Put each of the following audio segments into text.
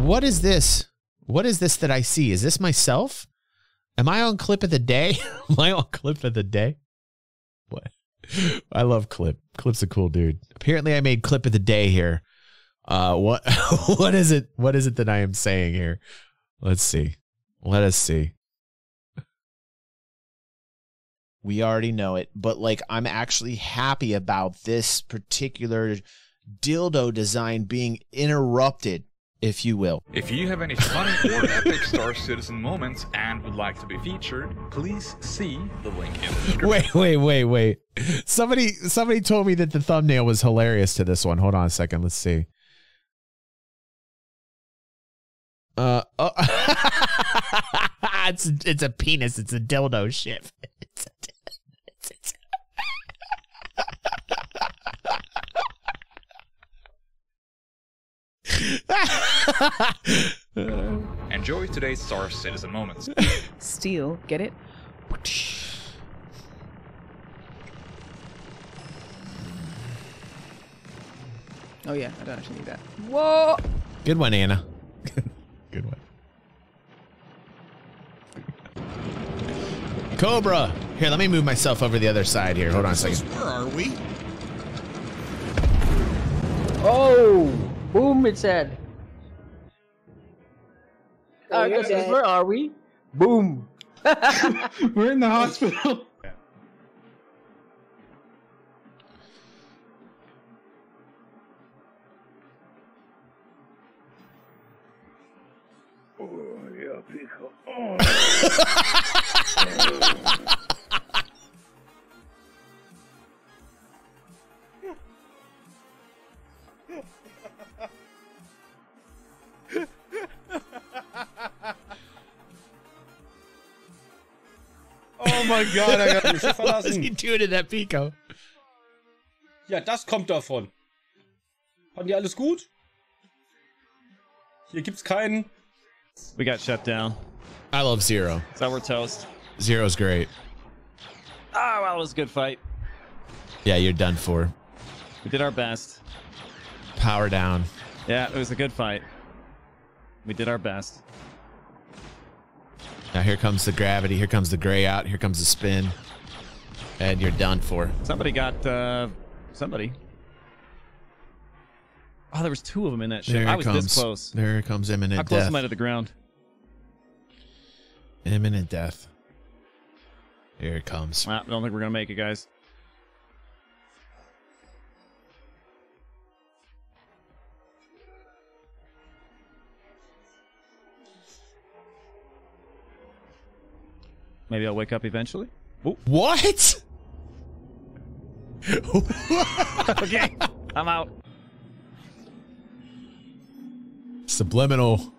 What is this? What is this that I see? Is this myself? Am I on clip of the day? Am I on clip of the day? What? I love Clip. Clip's a cool dude. Apparently, I made clip of the day here. Uh, what? what is it? What is it that I am saying here? Let's see. Let us see. We already know it, but like I'm actually happy about this particular dildo design being interrupted, if you will. If you have any funny or epic Star Citizen moments and would like to be featured, please see the link in the description. Wait, wait, wait, wait. Somebody, somebody told me that the thumbnail was hilarious to this one. Hold on a second. Let's see. Uh, oh. it's it's a penis. It's a dildo ship. It's a, it's, it's, Enjoy today's Star Citizen moments. Steel, get it? Oh yeah, I don't actually need that. Whoa! Good one, Anna. Good one. Cobra. Here, let me move myself over the other side here. Hold on a second. Where are we? Oh! Boom, it said. Oh, are dead. Where are we? Boom. We're in the hospital. Yeah. Oh, yeah, oh. mein Gott, er hat mich What is verlassen. he doing to that Pico? Ja, das kommt davon. Fanden die alles gut? Hier gibt's keinen. We got shut down. I love Zero. So we're toast. Zero's great. Oh, well, it was a good fight. Yeah, you're done for. We did our best. Power down. Yeah, it was a good fight. We did our best. Now here comes the gravity. Here comes the gray out. Here comes the spin. And you're done for. Somebody got uh somebody. Oh, there was two of them in that ship. There I was comes. this close. There comes imminent How close death. am I to the ground? Imminent death. Here it comes. I don't think we're gonna make it, guys. Maybe I'll wake up eventually. What? okay, I'm out. Subliminal.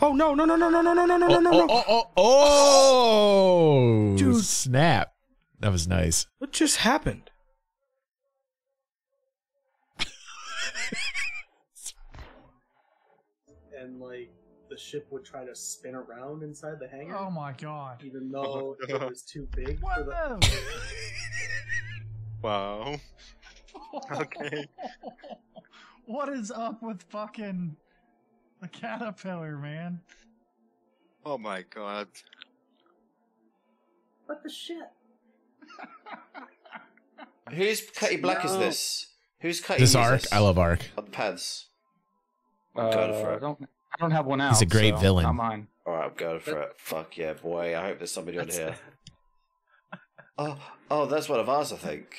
Oh no no no no no no no no no no no Oh, no! oh, oh, oh, Dude. snap. That was nice. What just happened? The ship would try to spin around inside the hangar. Oh my god. Even though Oh, it was too big What for the. the? Wow. Okay. what is up with fucking the caterpillar, man? Oh my god. What the shit? Who's Cutty Black is this? Who's Cutty This is arc. I love arc. On the pads. Uh, Going for I don't, I don't have one out. He's a great so villain. Not mine. Alright, I'm going for it. Fuck yeah, boy. I hope there's somebody on here. Oh, oh, that's one of ours, I think.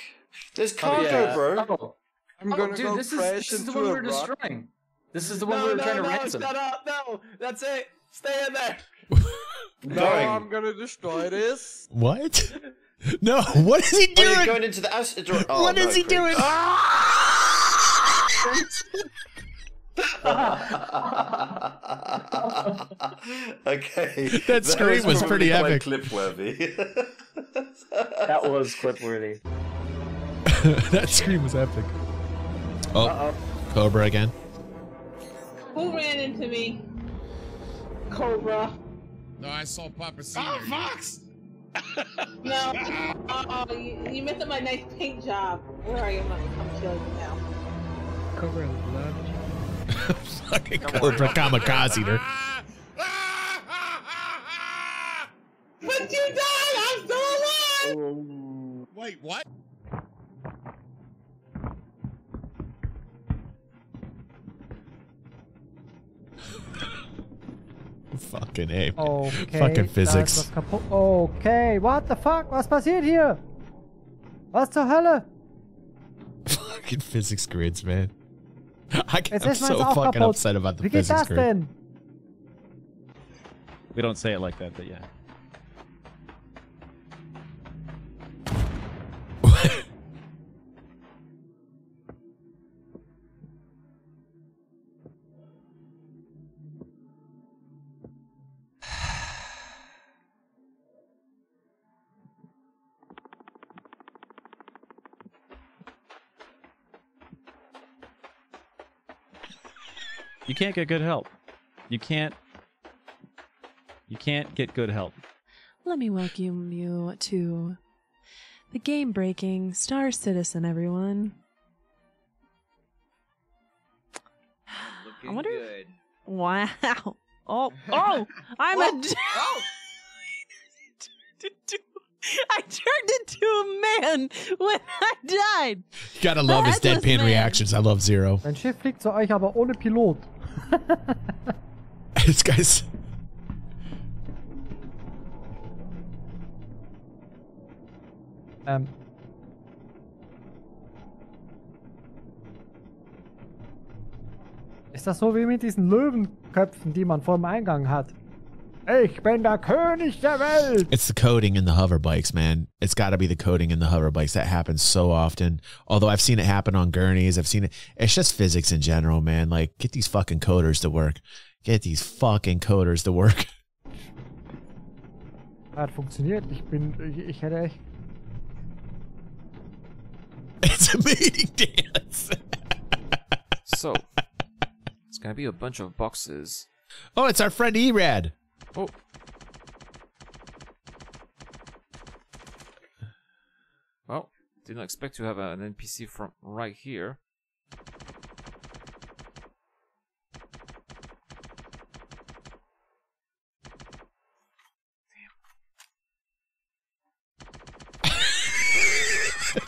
There's oh, cargo, yeah. bro. Oh, I'm oh, gonna dude, go this is, crash this is the one we were rock. destroying. This is the one no, we were no, trying to no, ransom. shut up! No, that's it. Stay in there. No, Going. I'm gonna destroy this. What? No, what is he Oh, you're doing? going into the acid. Oh, What is no, he Chris. doing? okay. That scream was probably pretty epic. Clip worthy. That was clip worthy. that scream was epic. Oh, Uh-oh. Cobra again. Who ran into me? Cobra. No, I saw Papa Oh, Fox! No. Oh, you, you messed up my nice paint job. Where are you? I'm, I'm killing you now. Cobra loved you. Fucking Cobra kamikaze her. But you died! I'm still alive! Wait, what? Fucking A. Okay, Fucking physics. Okay, what the fuck? Was passiert hier? Was zur Hölle? Fucking physics grids, man. I, Jetzt I'm so fucking kaputt. upset about the Wie geht physics das denn? We don't say it like that, but yeah. You can't get good help. You can't. You can't get good help. Let me welcome you to the game breaking Star Citizen, everyone. I wonder. Wow. Oh, oh, I'm a. I turned into a man when I died. You gotta love his deadpan man. reactions. I love Zero. Mein Schiff fliegt zu euch, aber ohne Pilot. this guy's. Ähm. Ist das so wie mit diesen Löwenköpfen, die man vor dem Eingang hat? Ich bin der König der Welt! It's the coding in the hover bikes, man. It's got to be the coding in the hover bikes. That happens so often. Although I've seen it happen on gurneys. I've seen it. It's just physics in general, man. Like, get these fucking coders to work. Get these fucking coders to work. Hat funktioniert. Ich bin. Ich, ich hätte echt. It's a meeting dance. So, it's gonna be a bunch of boxes. Oh, it's our friend Erad. Oh. Well, didn't expect to have an NPC from right here.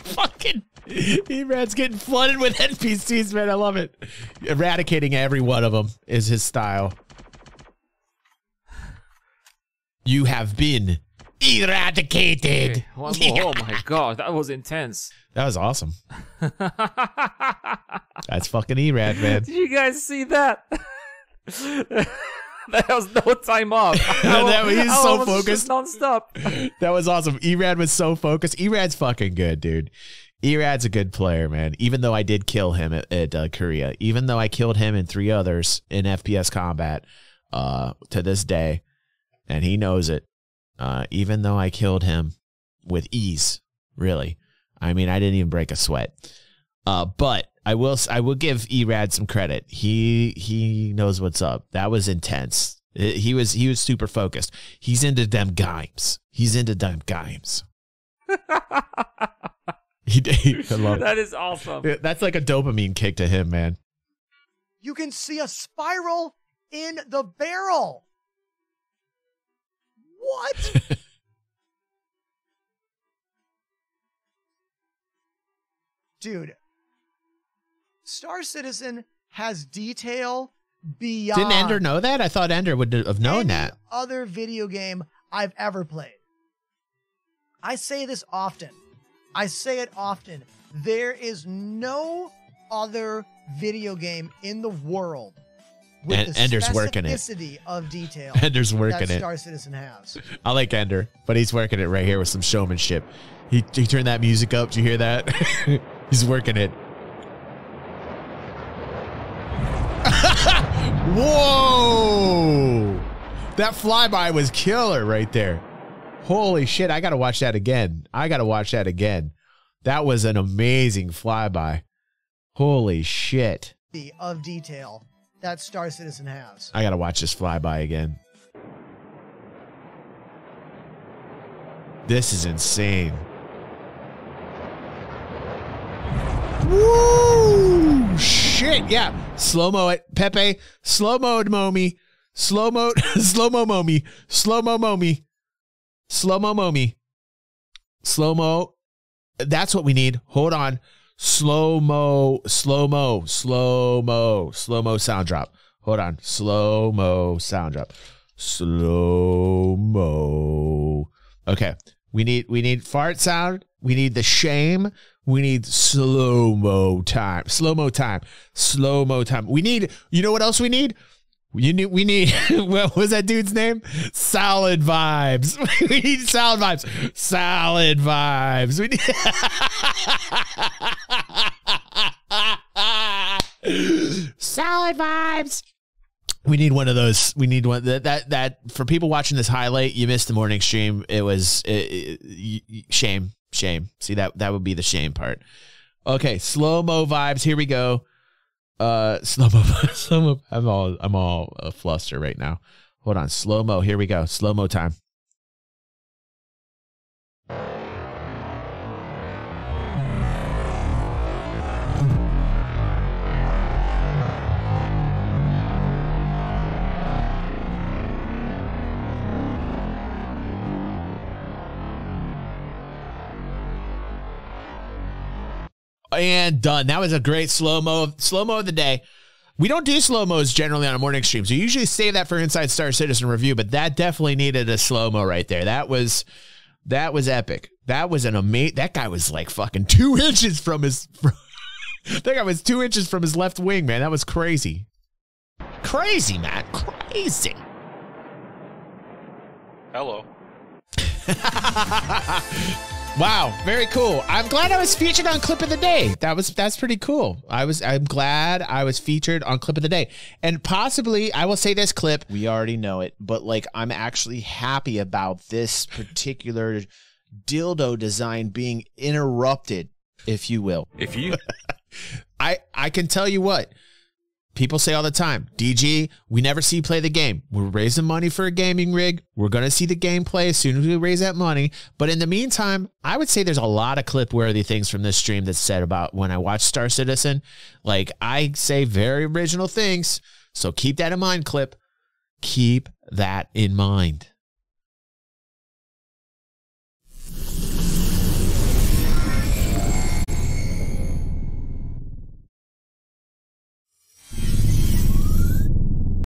fucking Erad's getting flooded with NPCs, man. I love it. Eradicating every one of them is his style. You have been eradicated. Okay, one more. Oh my god, that was intense. That was awesome. That's fucking Erad, man. Did you guys see that? there was no time off. That- he's I so was focused. nonstop. That was awesome. Erad was so focused. Erad's fucking good, dude. Erad's a good player, man. Even though I did kill him at, at uh, Kareah, even though I killed him and three others in FPS combat, uh, to this day, and he knows it. Uh, even though I killed him with ease, really. I mean, I didn't even break a sweat. Uh, but I will I will give Erad some credit. He he knows what's up. That was intense. Uh, He was he was super focused. He's into them games. He's into them games. he, he, I love that it. is awesome. That's like a dopamine kick to him, man. You can see a spiral in the barrel. What? Dude, Star Citizen has detail beyond Didn't Ender know that? I thought Ender would have known that. other video game I've ever played. I say this often. I say it often. There is no other video game in the world with En- the Ender's working it. of detail Ender's working that it. Star Citizen has. I like Ender, but he's working it right here with some showmanship. He he turned that music up. Did you hear that? he's working it. Whoa! That flyby was killer right there. Holy shit! I gotta watch that again. I gotta watch that again. That was an amazing flyby. Holy shit! Of detail that Star Citizen has. I gotta watch this flyby again. This is insane. Woo! shit. Yeah. Slow mo it. Pepe. Slow mode Momi. Slow mo. slow mo Momi. Slow mo Momi. Slow mo Momi. Slow mo. That's what we need. Hold on. Slow mo. Slow mo. Slow mo. Slow mo sound drop. Hold on. Slow mo sound drop. Slow mo. Okay. We need we need fart sound. We need the shame. We need slow mo time. Slow mo time. Slow mo time. We need. You know what else we need? You need. We need. What was that dude's name? Solid vibes. We need solid vibes. Solid vibes. We need. solid vibes. We need one of those. We need one that that that for people watching this highlight. You missed the morning stream. It was it, it- shame, shame. See that that would be the shame part. Okay, slow mo vibes. Here we go. Uh, slow mo, slow. I'm all I'm all a fluster right now. Hold on, slow mo. Here we go. Slow mo time. And done. That was a great slow mo slow mo of the day. We don't do slow mos generally on a morning stream, so we usually save that for Inside Star Citizen review. But that definitely needed a slow mo right there. That was that was epic. That was an amazing. That guy was like fucking two inches from his. From, that guy was two inches from his left wing, man. That was crazy. Crazy, man. Crazy. Hello. Wow, very cool. I'm glad I was featured on clip of the day. That was that's pretty cool. I was I'm glad I was featured on clip of the day. And possibly I will say this clip. We already know it, but like I'm actually happy about this particular dildo design being interrupted, if you will. If you I I can tell you what. People say all the time, DG, we never see you play the game. We're raising money for a gaming rig. We're going to see the gameplay as soon as we raise that money. But in the meantime, I would say there's a lot of clip worthy things from this stream that's said about when I watch Star Citizen. Like, I say very original things. So keep that in mind, clip. Keep that in mind.